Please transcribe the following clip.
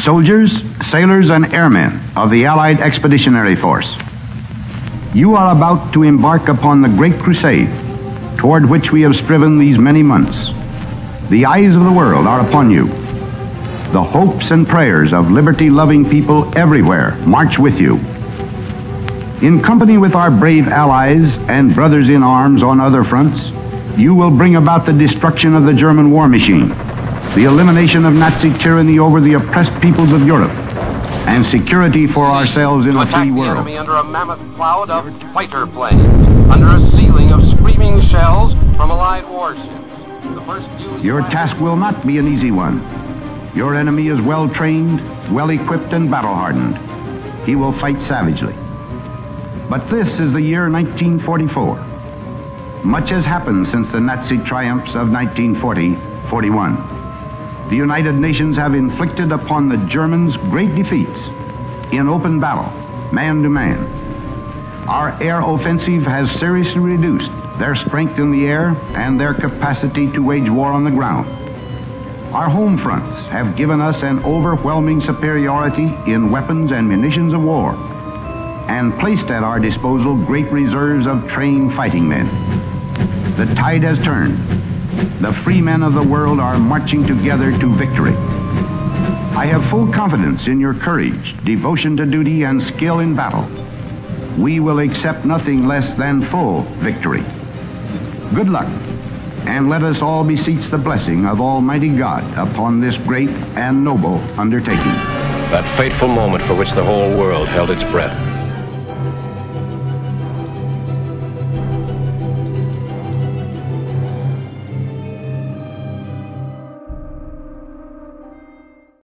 soldiers, sailors, and airmen of the Allied Expeditionary Force. You are about to embark upon the great crusade toward which we have striven these many months. The eyes of the world are upon you. The hopes and prayers of liberty loving people everywhere march with you. In company with our brave allies and brothers in arms on other fronts, you will bring about the destruction of the German war machine, the elimination of Nazi tyranny over the oppressed peoples of Europe, and security for ourselves in to a free world. enemy under a mammoth cloud of fighter planes, under a ceiling of screaming shells from Allied warships. The first news Your task will not be an easy one. Your enemy is well trained, well equipped, and battle hardened. He will fight savagely. But this is the year 1944. Much has happened since the Nazi triumphs of 1940 41. The United Nations have inflicted upon the Germans great defeats in open battle, man to man. Our air offensive has seriously reduced their strength in the air and their capacity to wage war on the ground. Our home fronts have given us an overwhelming superiority in weapons and munitions of war and placed at our disposal great reserves of trained fighting men. The tide has turned. The free men of the world are marching together to victory. I have full confidence in your courage, devotion to duty, and skill in battle. We will accept nothing less than full victory. Good luck, and let us all beseech the blessing of Almighty God upon this great and noble undertaking. That fateful moment for which the whole world held its breath.